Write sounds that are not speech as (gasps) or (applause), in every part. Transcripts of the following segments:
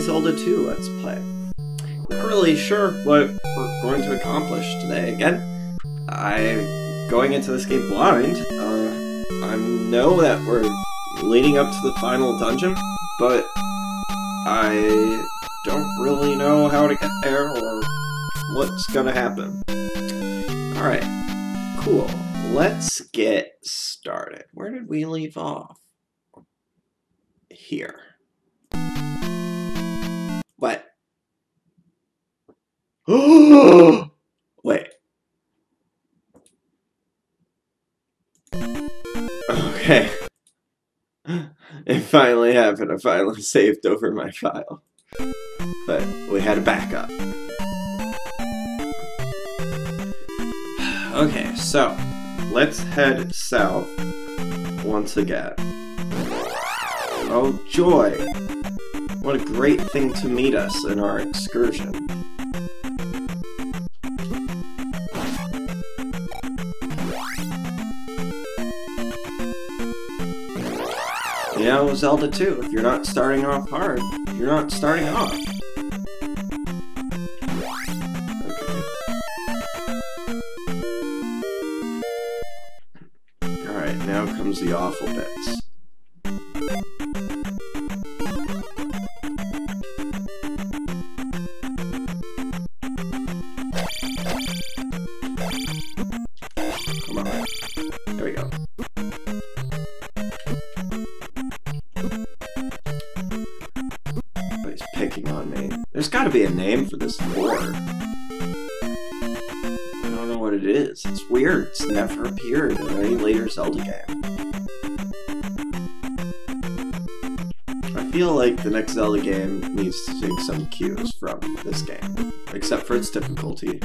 Zelda 2 Let's Play. Not really sure what we're going to accomplish today again. I'm going into this game blind. Uh, I know that we're leading up to the final dungeon, but I don't really know how to get there or what's gonna happen. Alright, cool. Let's get started. Where did we leave off? Here. (gasps) Wait. Okay. It finally happened. I finally saved over my file. But we had a backup. (sighs) Okay, so let's head south once again. Oh, joy! What a great thing to meet us in our excursion. Know, Zelda 2, if you're not starting off hard, you're not starting off. Okay. Alright, now comes the awful bits. Game. I feel like the next Zelda game needs to take some cues from this game, except for its difficulty.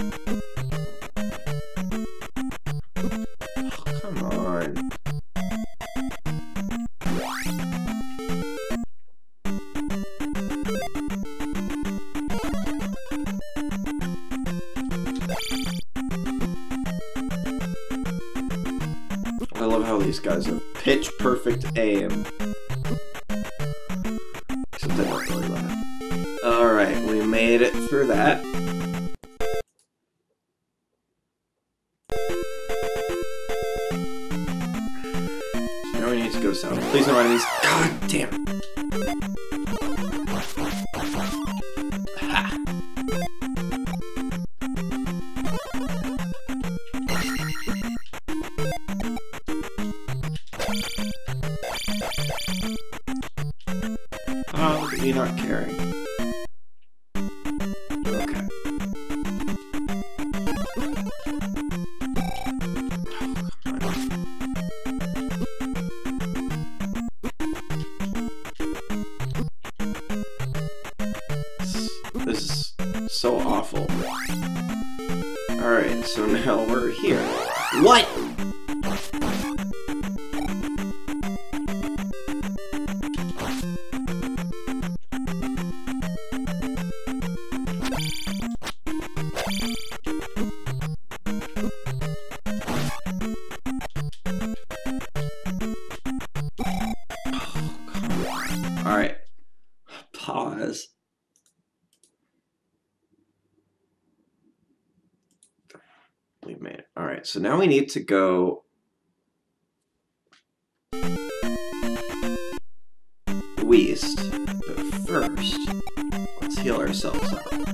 So now we're here. What? We need to go west. But first, let's heal ourselves up.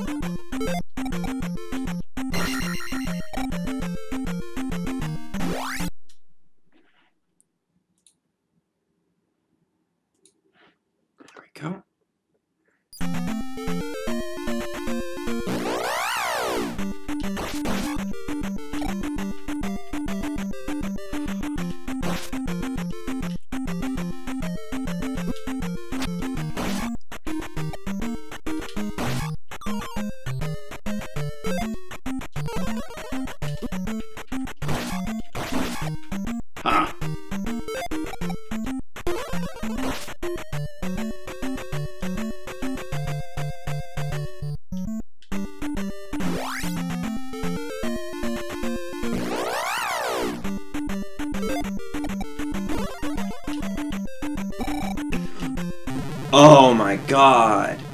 Oh my god.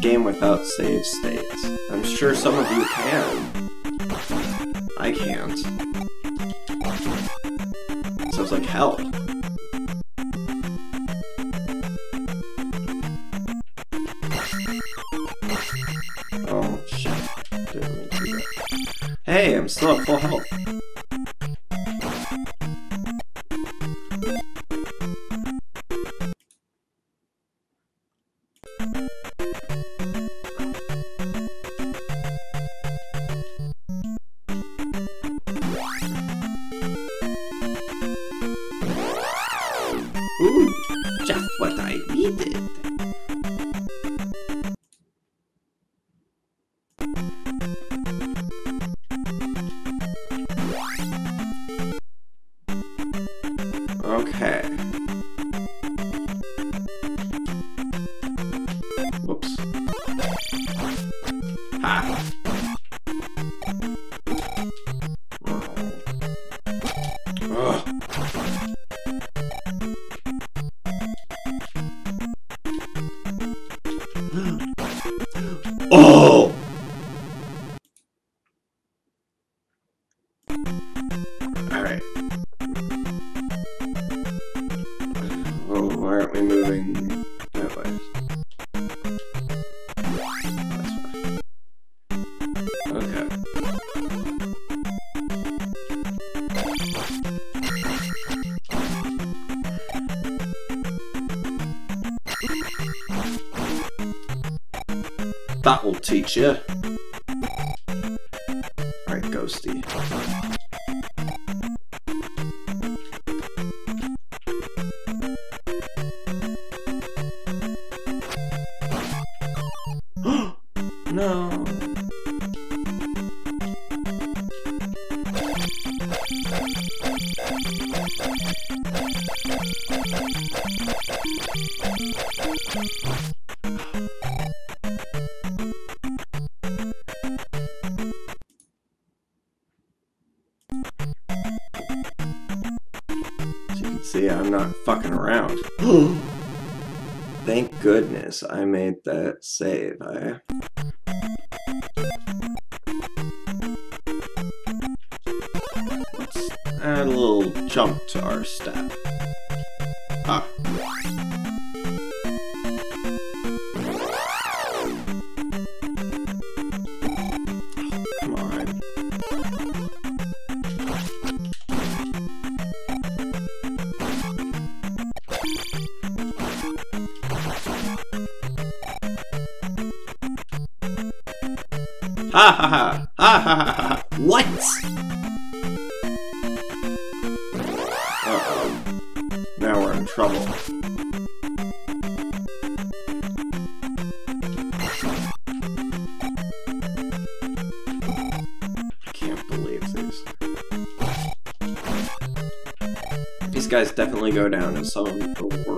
game without save states. I'm sure some of you can. I can't. Sounds like hell. Oh, shit. Hey, I'm still at full health. ha ha ha! Ha ha ha ha! What? Now we're in trouble. I can't believe this. These guys definitely go down as some of the worst.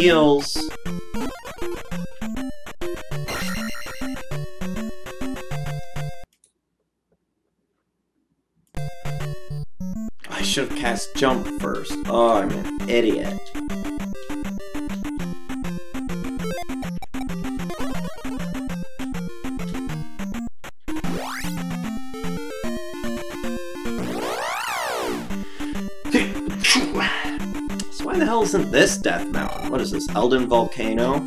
heels. the hell isn't this Death Mountain? What is this, Eldin Volcano?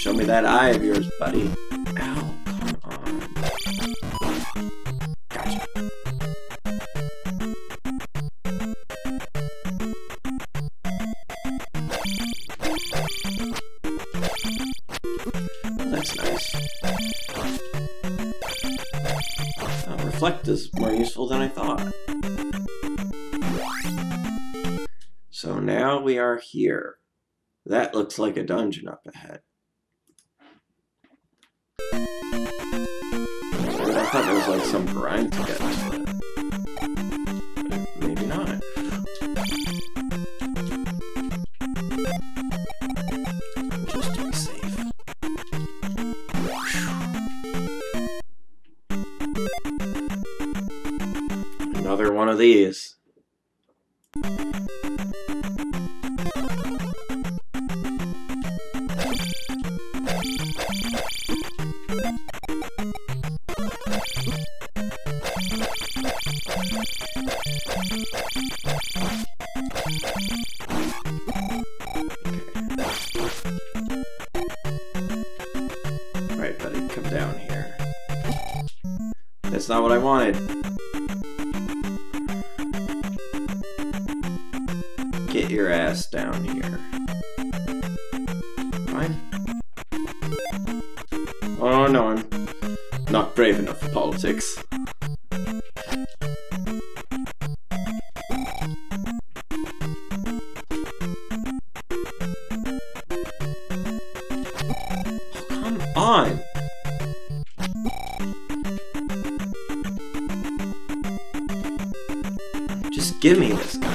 Show me that eye of yours, buddy. Ow, come on. Gotcha. That's nice. Uh, reflect is more useful than I thought. So now we are here. That looks like a dungeon up ahead. some grind to get. Give me this.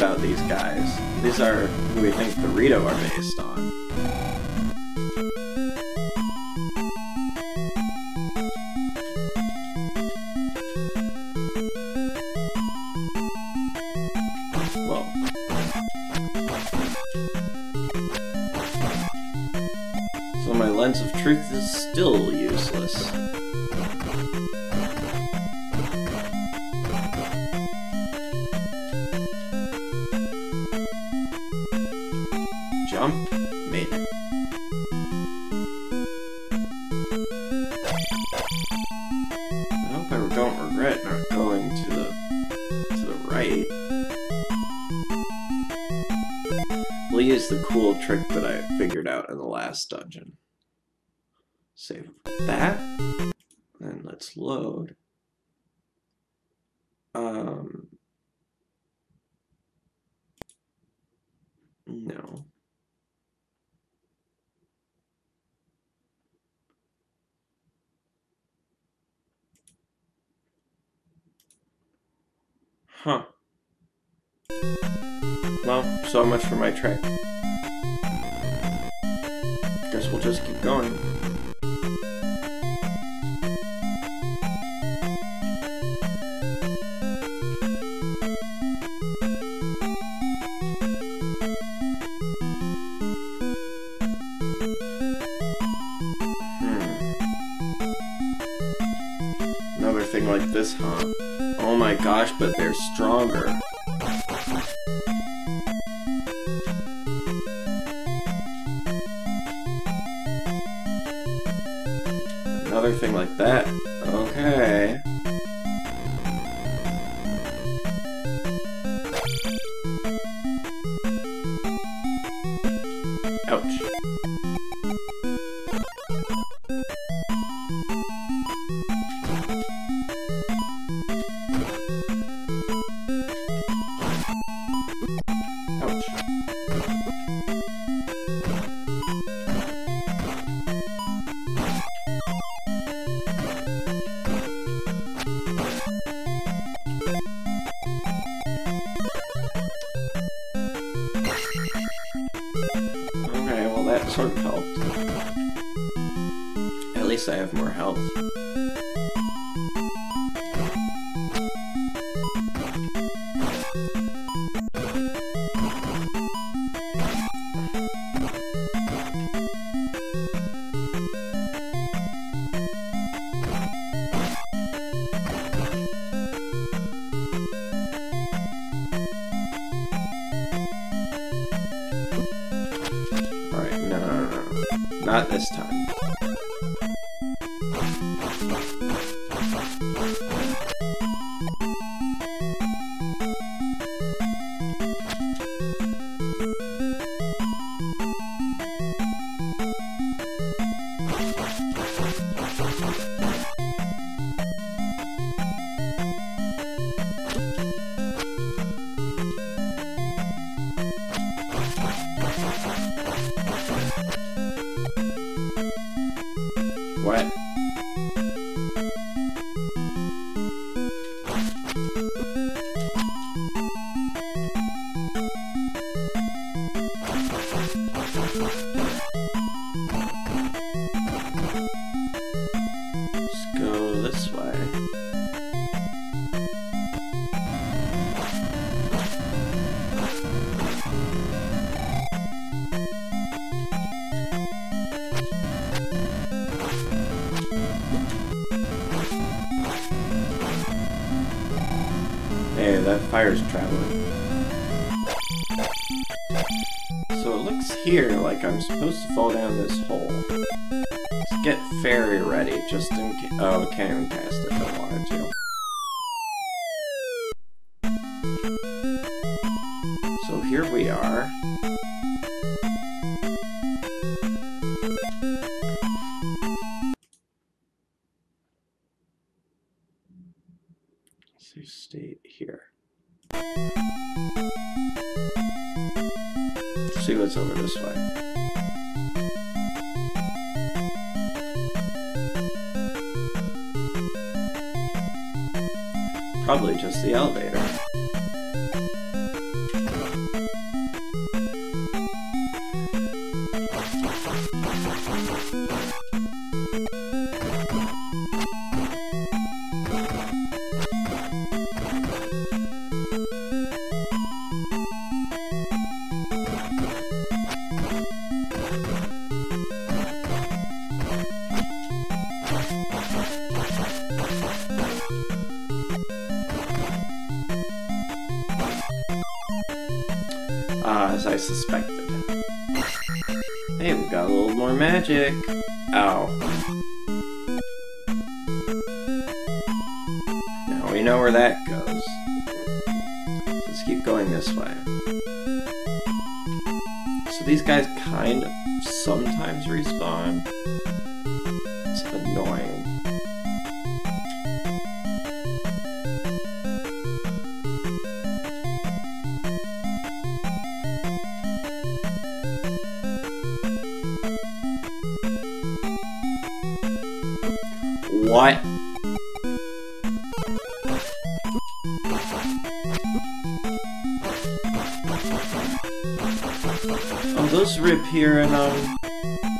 about these guys. These are who we think Burrito are based on. much for my track. Guess we'll just keep going. Hmm. Another thing like this, huh? Oh my gosh, but they're stronger. another thing like that. Okay. Supposed to fall down this hole. Let's get fairy ready, just in case. Oh, I can't even cast it if I wanted to. Suspected. Hey, we got a little more magic. Ow. Now we know where that goes. Let's keep going this way. So these guys kind of sometimes respawn. Reappear in um,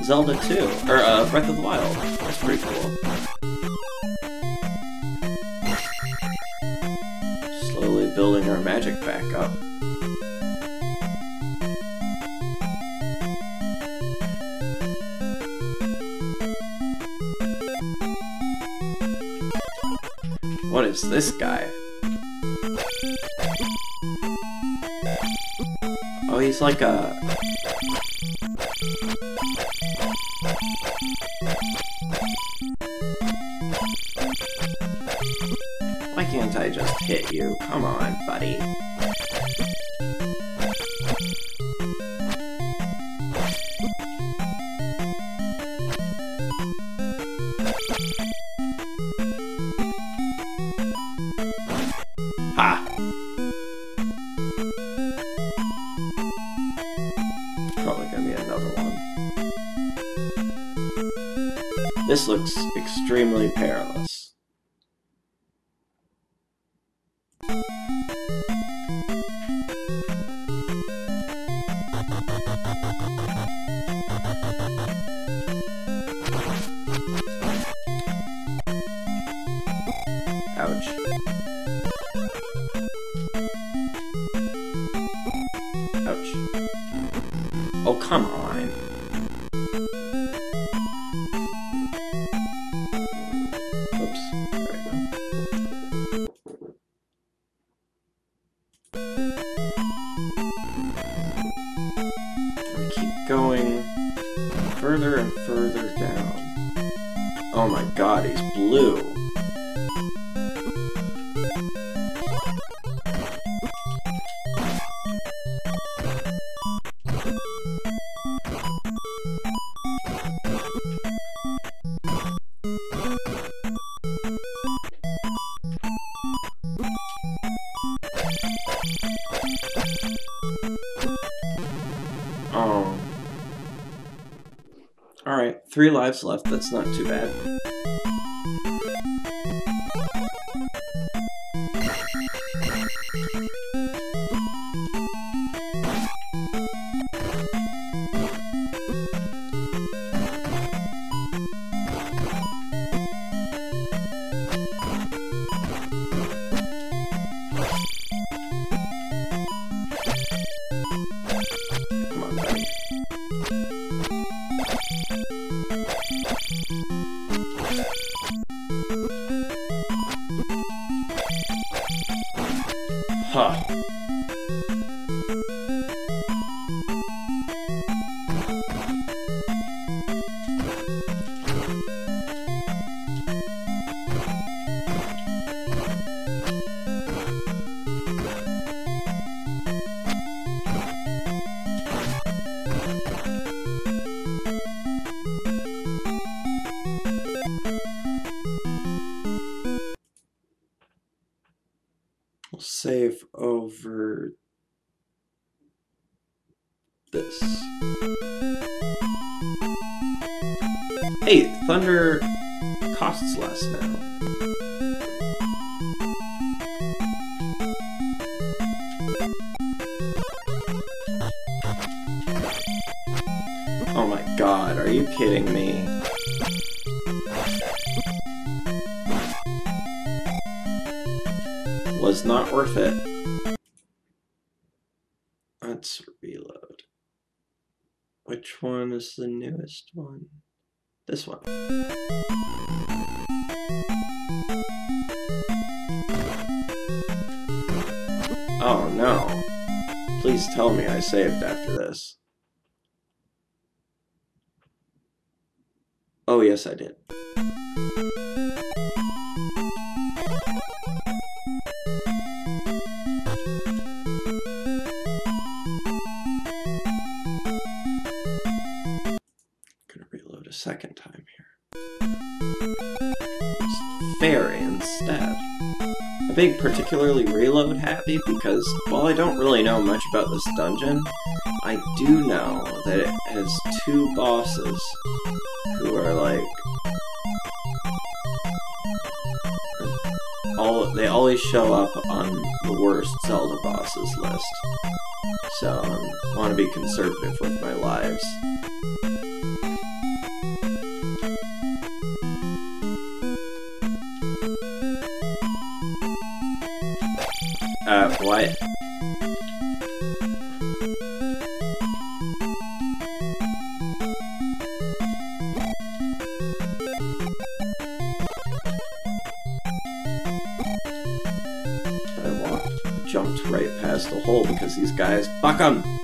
Zelda 2, or uh, Breath of the Wild. That's pretty cool. Slowly building our magic back up. What is this guy? Oh, he's like a... three lives left, that's not too bad. Saved after this. Being particularly reload happy because while I don't really know much about this dungeon, I do know that it has two bosses who are like all they always show up on the worst Zelda bosses list. So I want to be conservative with my lives. I walked, jumped right past the hole because these guys, fuck 'em!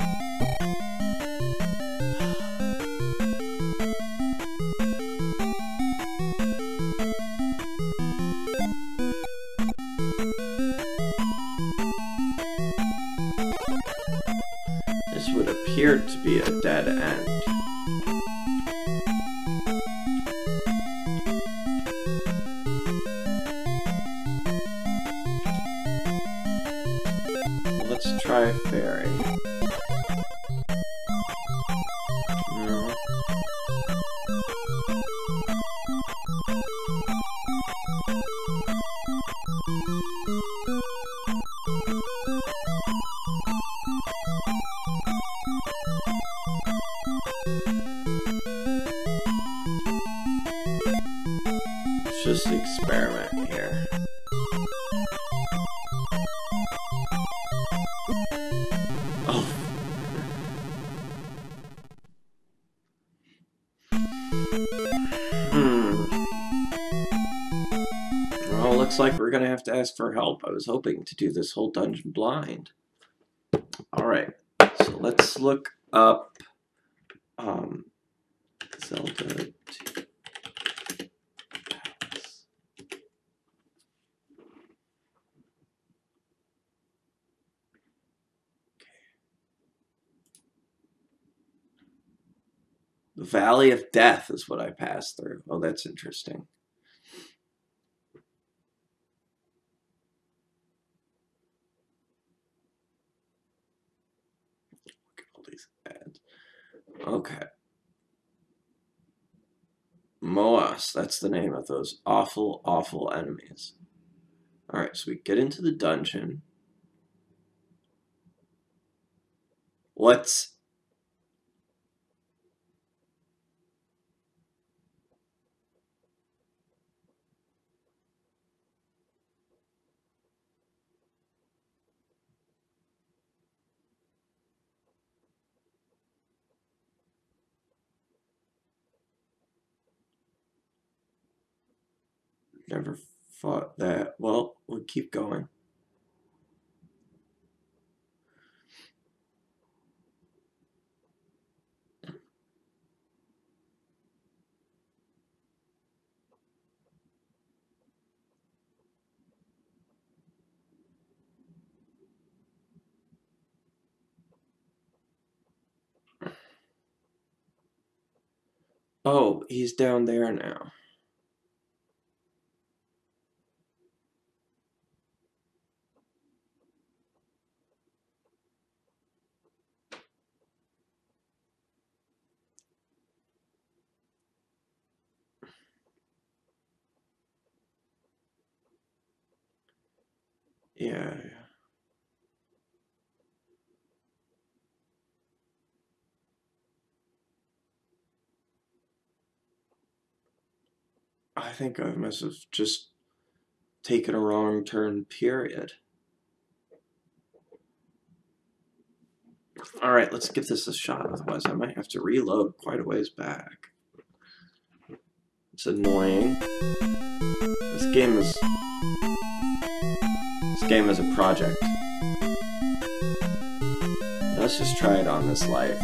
Experiment here. Oh. Hmm. Well, looks like we're gonna have to ask for help. I was hoping to do this whole dungeon blind. Alright, so let's look up um, Zelda 2. The Valley of Death is what I passed through. Oh, that's interesting. Look at all these ads. Okay. Moas, that's the name of those awful, awful enemies. Alright, so we get into the dungeon. Let's Never thought that. Well, we'll keep going. Oh, he's down there now. Yeah. I think I must have just taken a wrong turn, period. Alright, let's give this a shot, otherwise I might have to reload quite a ways back. It's annoying. This game is... This game is a project. Let's just try it on this life.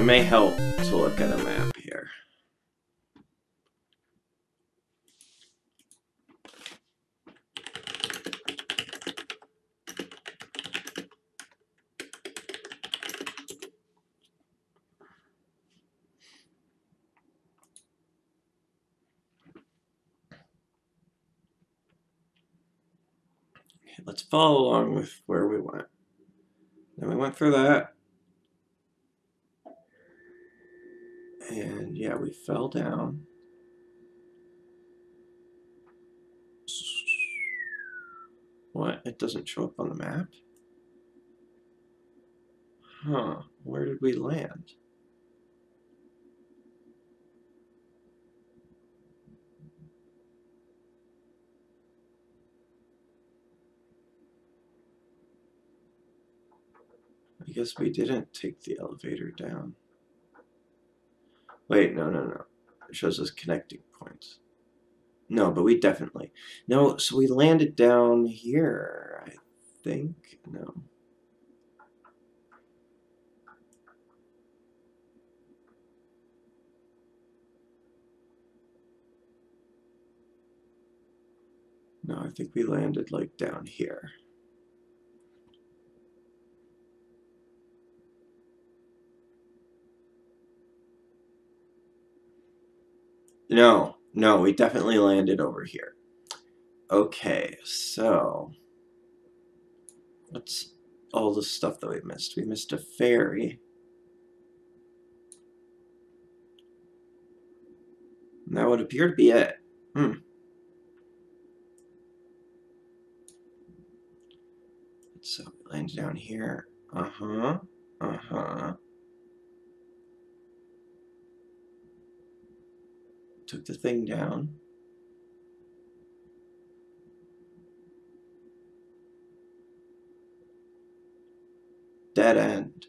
It may help to look at a map here. Okay, let's follow along with where we went. Then we went through that. And yeah, we fell down. What? It doesn't show up on the map? Huh. Where did we land? I guess we didn't take the elevator down. Wait, no, no, no. It shows us connecting points. No, but we definitely. No, so we landed down here, I think. No. No, I think we landed like down here. No, no, we definitely landed over here. Okay, so what's all the stuff that we missed? We missed a fairy. And that would appear to be it. Hmm. So we landed down here. Uh-huh. Uh-huh. took the thing down. Dead end.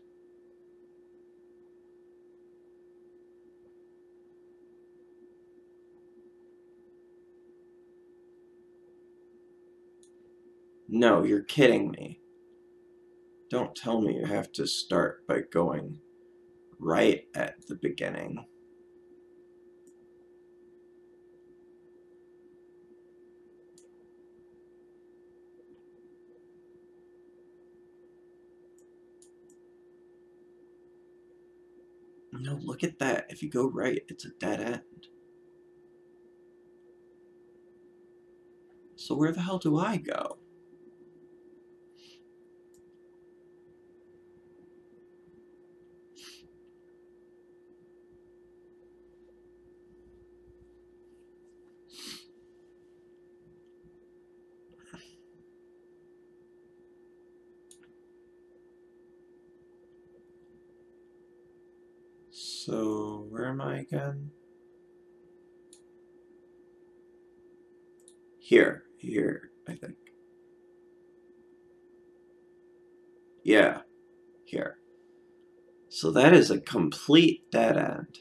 No, you're kidding me. Don't tell me you have to start by going right at the beginning. No, look at that. If you go right, it's a dead end. So where the hell do I go? So, where am I again? Here, here, I think. Yeah, here. So that is a complete dead end.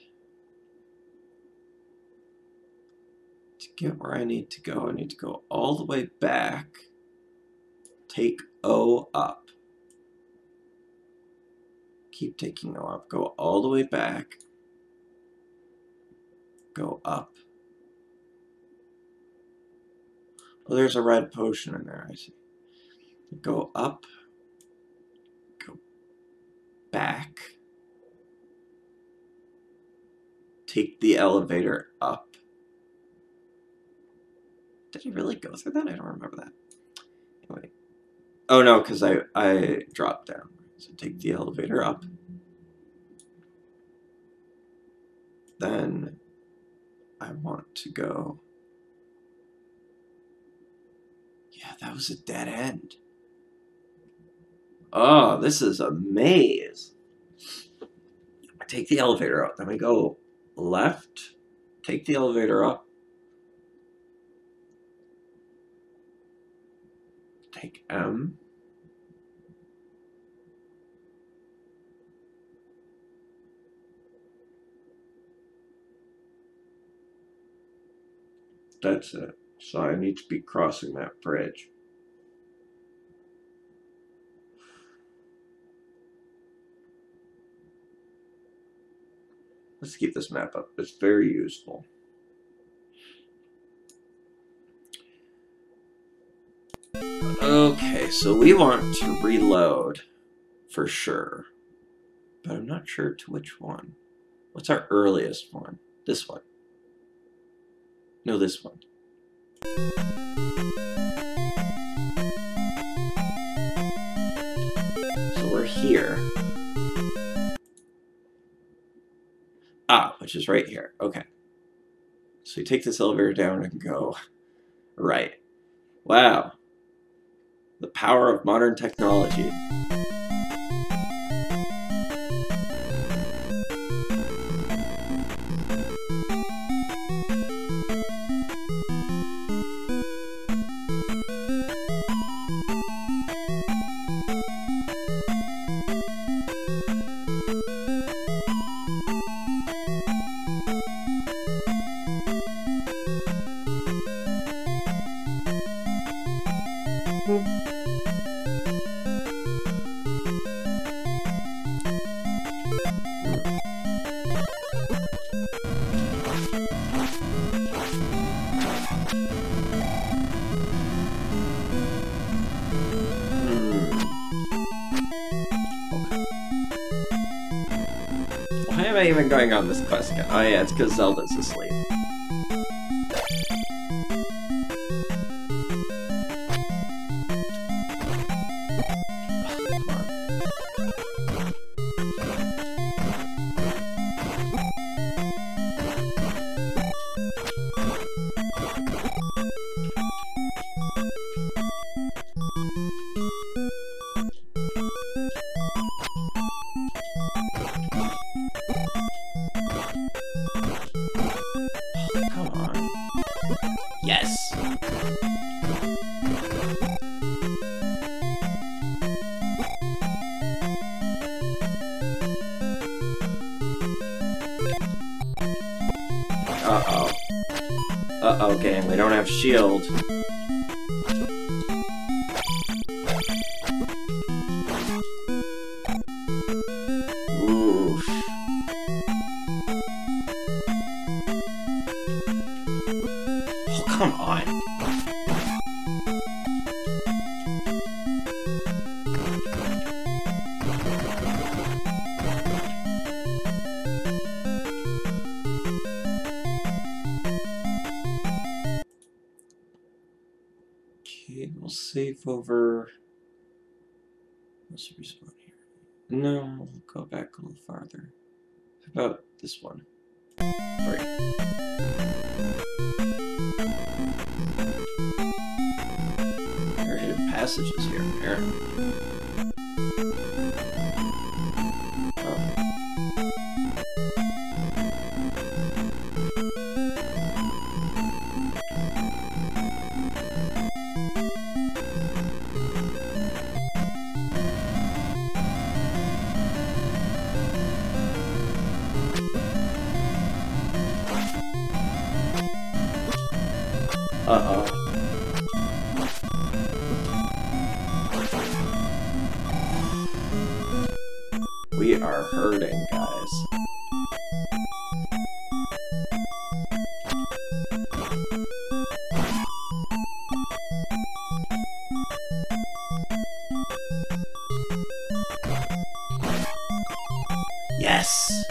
To get where I need to go, I need to go all the way back, take O up keep taking O up. Go all the way back. Go up. Oh, there's a red potion in there, I see. Go up. Go back. Take the elevator up. Did I really go through that? I don't remember that. Anyway. Oh no, because I, I dropped down. So take the elevator up. Then I want to go. Yeah, that was a dead end. Oh, this is a maze. I take the elevator up, Then we go left, take the elevator up. Take M. That's it. So I need to be crossing that bridge. Let's keep this map up. It's very useful. Okay, so we want to reload for sure. But I'm not sure to which one. What's our earliest one? This one. No, this one. So we're here. Ah, which is right here. Okay. So you take this elevator down and go right. Wow. The power of modern technology. Quest? Oh yeah, it's because Zelda's asleep. Uh-oh, gang, we don't have shield. No, we'll go back a little farther. How about this one? Three. There are hidden passages here, apparently. Yes!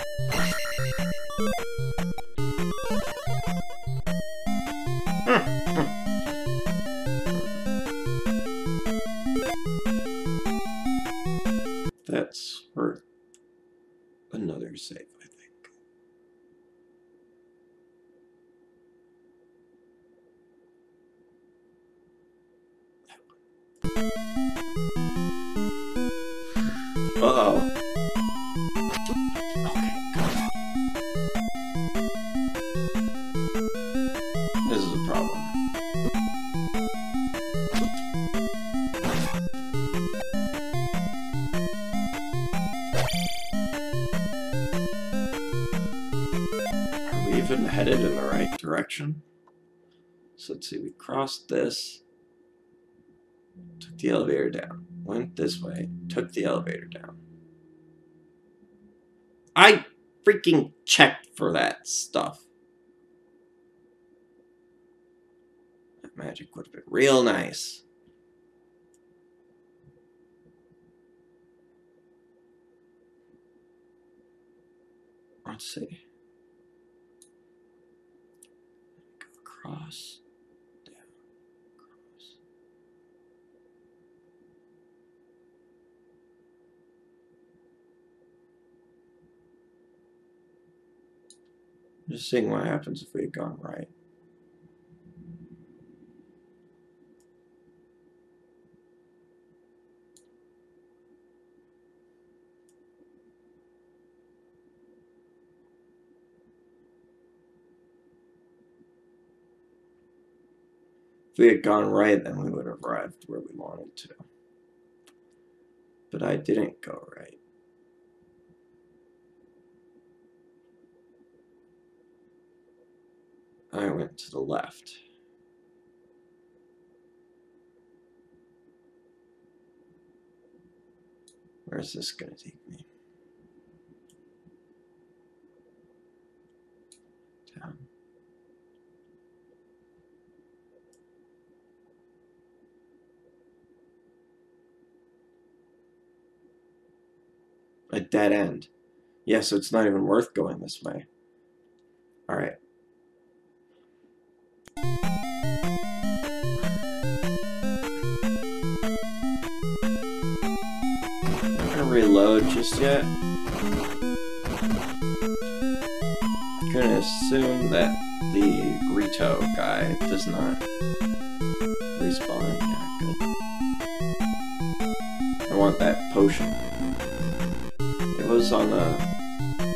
Elevator down, went this way, took the elevator down. I freaking checked for that stuff. That magic would have been real nice. Let's see. Go across, Just seeing what happens if we had gone right. If we had gone right, then we would have arrived where we wanted to. But I didn't go right. I went to the left. Where's this going to take me? Down. A dead end. Yeah, so it's not even worth going this way. Alright. Reload just yet. I'm gonna assume that the Rito guy does not respawn. Yeah, good. I want that potion. It was on uh, the. I?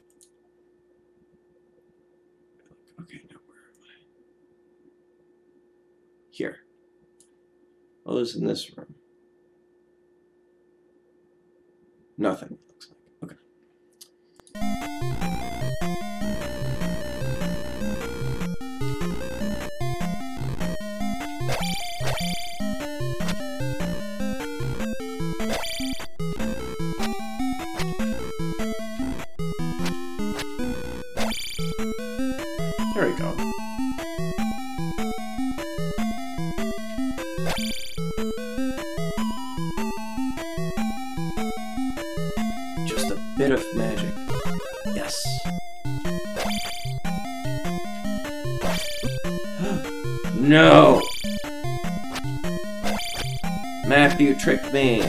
Here. Oh, it was in this room. Nothing, of magic. Yes. (gasps) no! Matthew tricked me.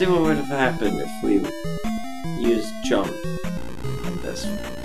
see what would have happened if we used jump on this one.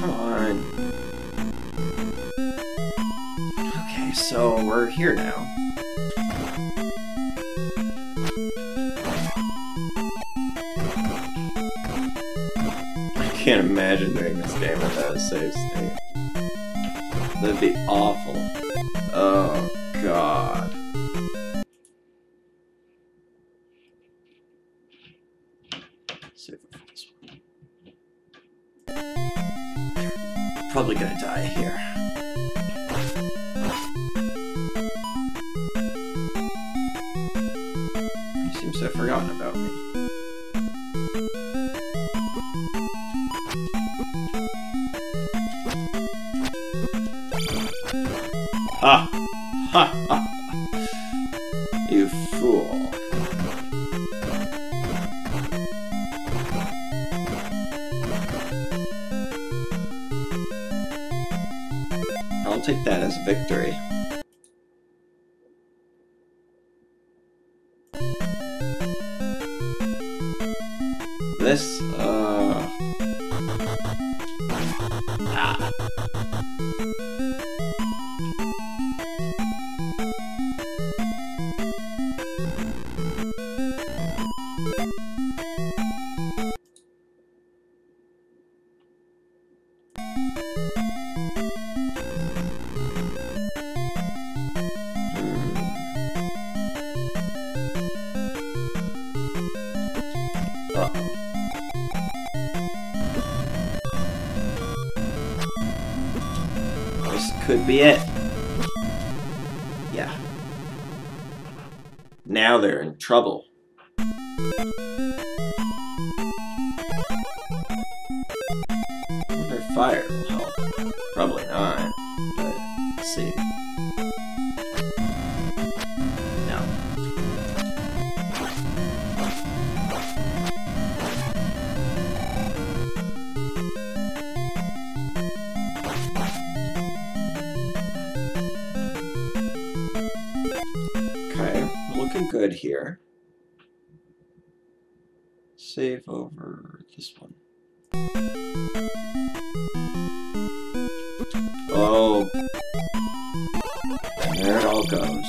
Come on. Okay, so we're here now. I can't imagine doing this game without a save state. That'd be awful. Oh, God. Now they're in trouble. Wonder if fire here. Save over this one. Oh. And there it all goes.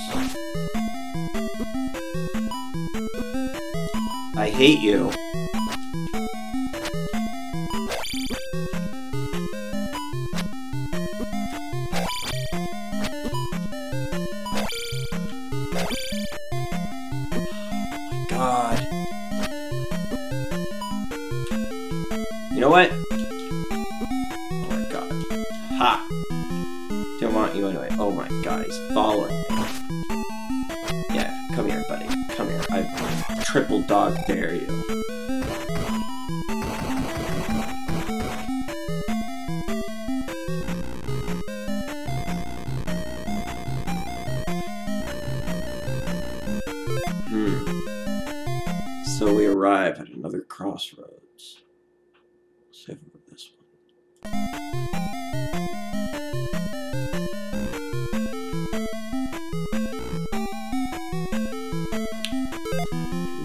I hate you. My following. Yeah, come here, buddy. Come here. I triple dog dare you. Hmm. So we arrive at another crossroads.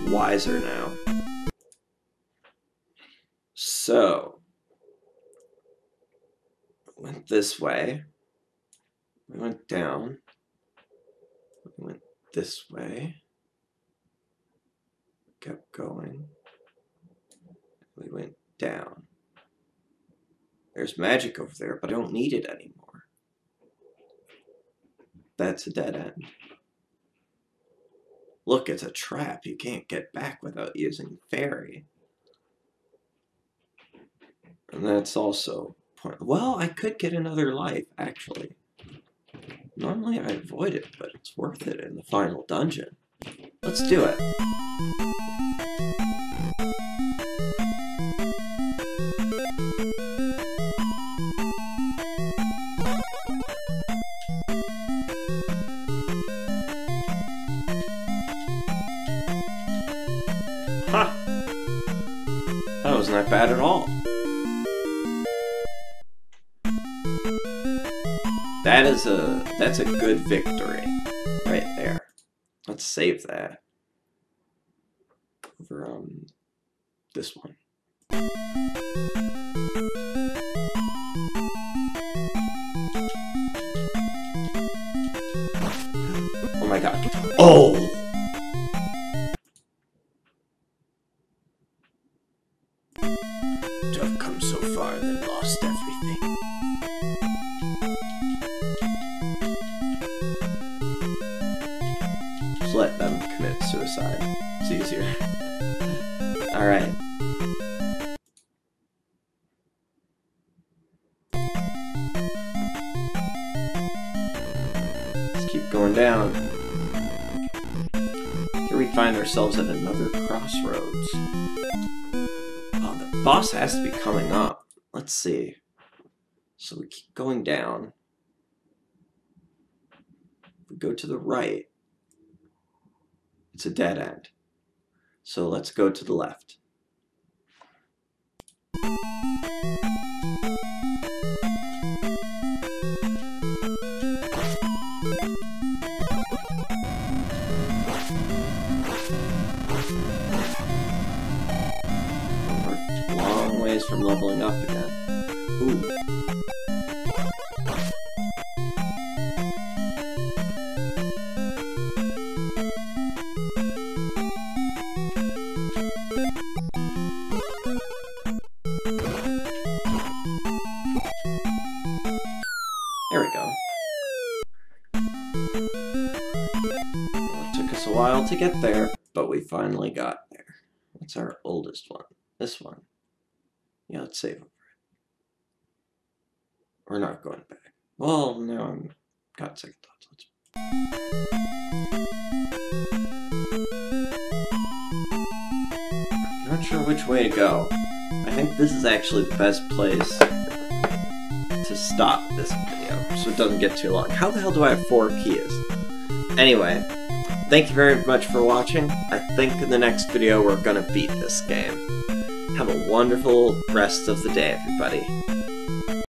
Wiser now. So, went this way. We went down. We went this way. Kept going. We went down. There's magic over there, but I don't need it anymore. That's a dead end. Look, it's a trap. You can't get back without using fairy. And that's also point. Well, I could get another life, actually. Normally I avoid it, but it's worth it in the final dungeon. Let's do it. Bad at all. That is a that's a good victory right there. Let's save that. Over um this one. Oh my god. Oh! Going down. Here we find ourselves at another crossroads. Oh, the boss has to be coming up. Let's see. So we keep going down. We go to the right, it's a dead end. So let's go to the left. From leveling up again. Ooh. There we go. It took us a while to get there, but we finally got there. What's our oldest one? This one. Yeah, let's save it. We're not going back. Well, no, I'm got second thoughts. Let's... Not sure which way to go. I think this is actually the best place to stop this video, so it doesn't get too long. How the hell do I have four keys? Anyway, thank you very much for watching. I think in the next video we're gonna beat this game. Have a wonderful rest of the day, everybody.